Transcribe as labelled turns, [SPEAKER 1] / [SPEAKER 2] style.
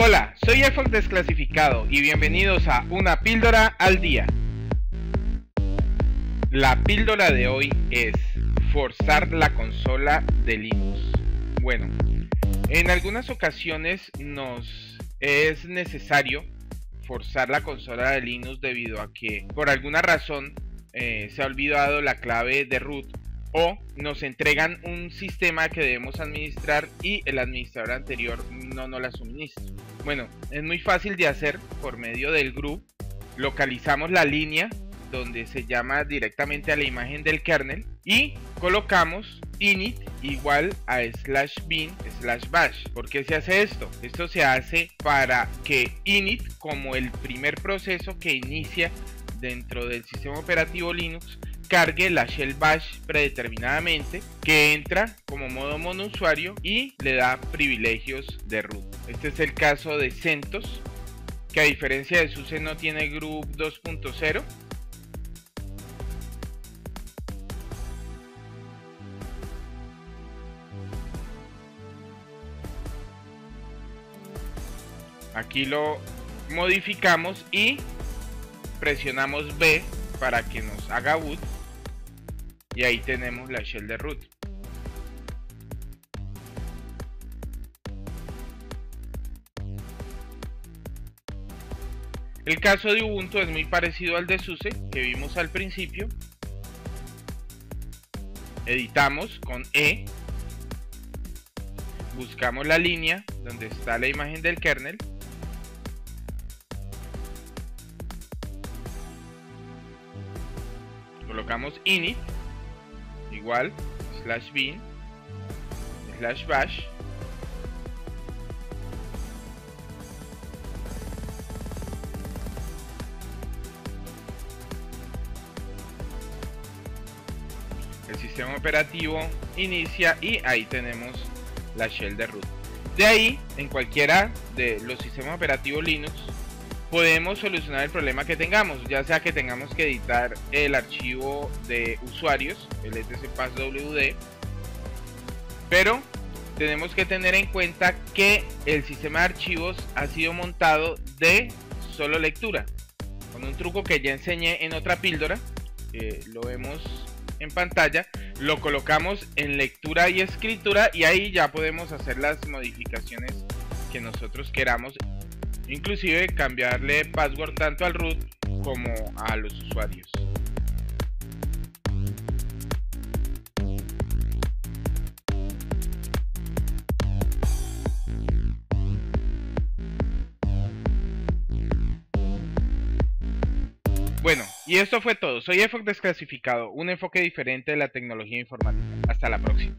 [SPEAKER 1] Hola, soy EFOC Desclasificado y bienvenidos a Una Píldora al Día. La píldora de hoy es forzar la consola de Linux. Bueno, en algunas ocasiones nos es necesario forzar la consola de Linux debido a que por alguna razón eh, se ha olvidado la clave de root o nos entregan un sistema que debemos administrar y el administrador anterior no nos la suministra. Bueno, es muy fácil de hacer por medio del group. Localizamos la línea donde se llama directamente a la imagen del kernel y colocamos init igual a slash bin slash bash. ¿Por qué se hace esto? Esto se hace para que init como el primer proceso que inicia dentro del sistema operativo Linux cargue la shell bash predeterminadamente que entra como modo monousuario y le da privilegios de root. Este es el caso de CentOS que a diferencia de SUSE no tiene group 2.0 aquí lo modificamos y presionamos B para que nos haga boot y ahí tenemos la shell de root. El caso de Ubuntu es muy parecido al de SUSE que vimos al principio. Editamos con E. Buscamos la línea donde está la imagen del kernel colocamos init igual slash bin slash bash. El sistema operativo inicia y ahí tenemos la shell de root. De ahí en cualquiera de los sistemas operativos Linux podemos solucionar el problema que tengamos, ya sea que tengamos que editar el archivo de usuarios, el etc passwd, pero tenemos que tener en cuenta que el sistema de archivos ha sido montado de solo lectura, con un truco que ya enseñé en otra píldora, lo vemos en pantalla, lo colocamos en lectura y escritura y ahí ya podemos hacer las modificaciones que nosotros queramos inclusive cambiarle password tanto al root como a los usuarios. Bueno, y esto fue todo. Soy EFOC Desclasificado, un enfoque diferente de la tecnología informática. Hasta la próxima.